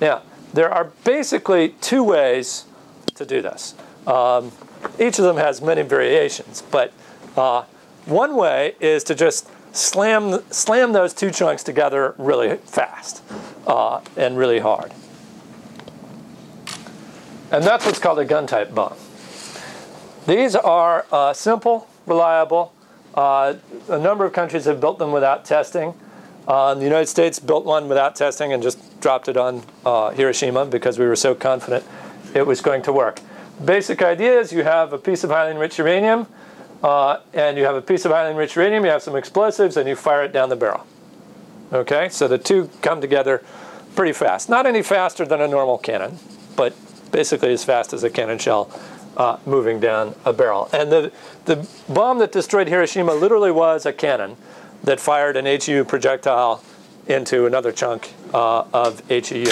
Now, there are basically two ways to do this. Um, each of them has many variations, but uh, one way is to just slam, slam those two chunks together really fast uh, and really hard. And that's what's called a gun-type bomb. These are uh, simple, reliable. Uh, a number of countries have built them without testing. Uh, the United States built one without testing and just dropped it on uh, Hiroshima because we were so confident it was going to work. Basic idea is you have a piece of highly enriched uranium, uh, and you have a piece of highly enriched uranium, you have some explosives, and you fire it down the barrel. Okay, so the two come together pretty fast. Not any faster than a normal cannon, but basically as fast as a cannon shell uh, moving down a barrel. And the, the bomb that destroyed Hiroshima literally was a cannon that fired an HEU projectile into another chunk uh, of HEU.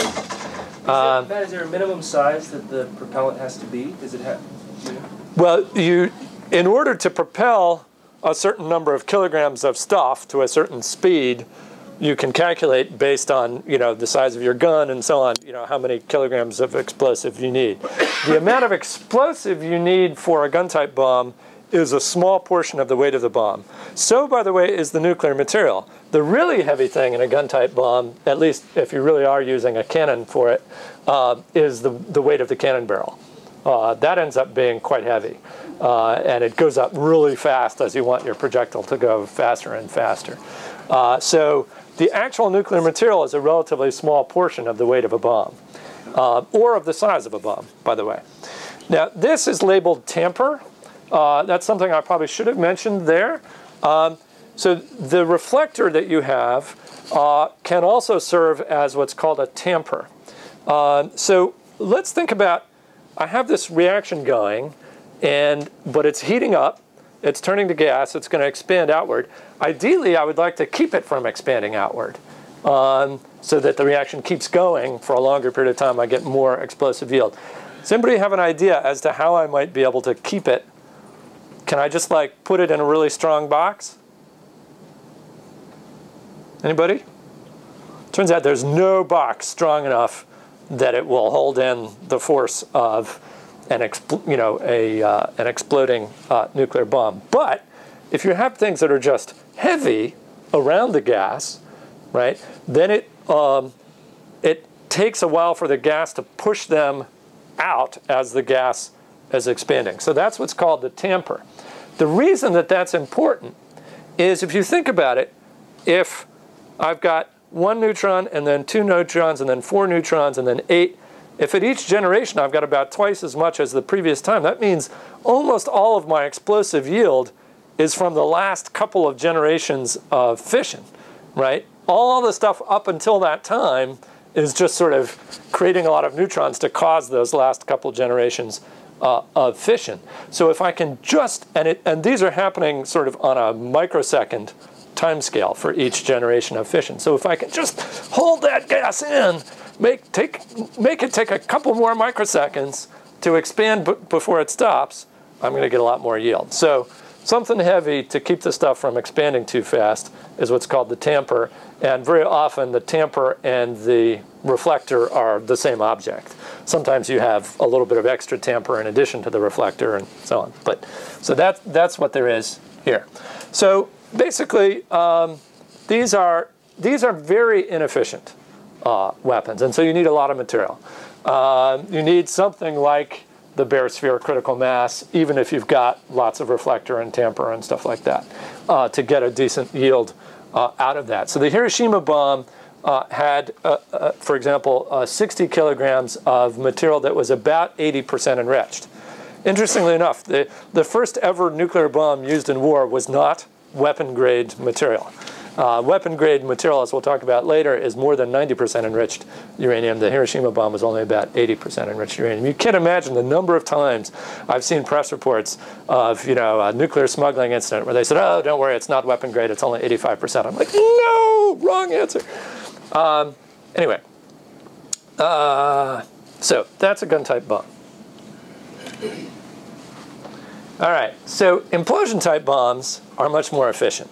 Matt, is there a minimum size that the propellant has to be? Does it have? You know? Well, you, in order to propel a certain number of kilograms of stuff to a certain speed, you can calculate based on you know the size of your gun and so on. You know how many kilograms of explosive you need. the amount of explosive you need for a gun-type bomb is a small portion of the weight of the bomb. So, by the way, is the nuclear material. The really heavy thing in a gun-type bomb, at least if you really are using a cannon for it, uh, is the, the weight of the cannon barrel. Uh, that ends up being quite heavy. Uh, and it goes up really fast as you want your projectile to go faster and faster. Uh, so the actual nuclear material is a relatively small portion of the weight of a bomb, uh, or of the size of a bomb, by the way. Now, this is labeled tamper. Uh, that's something I probably should have mentioned there. Um, so the reflector that you have uh, can also serve as what's called a tamper. Uh, so let's think about, I have this reaction going, and but it's heating up, it's turning to gas, it's going to expand outward. Ideally, I would like to keep it from expanding outward um, so that the reaction keeps going for a longer period of time. I get more explosive yield. Does anybody have an idea as to how I might be able to keep it can I just like put it in a really strong box? Anybody? Turns out there's no box strong enough that it will hold in the force of an, you know, a, uh, an exploding uh, nuclear bomb. But if you have things that are just heavy around the gas, right, then it, um, it takes a while for the gas to push them out as the gas is expanding. So that's what's called the tamper. The reason that that's important is if you think about it, if I've got one neutron and then two neutrons and then four neutrons and then eight, if at each generation I've got about twice as much as the previous time, that means almost all of my explosive yield is from the last couple of generations of fission, right? All the stuff up until that time is just sort of creating a lot of neutrons to cause those last couple generations uh, of fission. So if I can just, and, it, and these are happening sort of on a microsecond time scale for each generation of fission. So if I can just hold that gas in, make, take, make it take a couple more microseconds to expand before it stops, I'm going to get a lot more yield. So something heavy to keep the stuff from expanding too fast is what's called the tamper. And very often the tamper and the reflector are the same object. Sometimes you have a little bit of extra tamper in addition to the reflector and so on. But so that, that's what there is here. So basically, um, these are these are very inefficient uh, weapons, and so you need a lot of material. Uh, you need something like the bare sphere critical mass, even if you've got lots of reflector and tamper and stuff like that, uh, to get a decent yield uh, out of that. So the Hiroshima bomb uh, had, uh, for example, uh, 60 kilograms of material that was about 80% enriched. Interestingly enough, the, the first ever nuclear bomb used in war was not weapon grade material. Uh, weapon grade material, as we'll talk about later, is more than 90% enriched uranium. The Hiroshima bomb was only about 80% enriched uranium. You can't imagine the number of times I've seen press reports of you know a nuclear smuggling incident where they said, "Oh, don't worry, it's not weapon grade. It's only 85%." I'm like, "No, wrong answer." Um, anyway, uh, so that's a gun type bomb. All right, so implosion type bombs are much more efficient.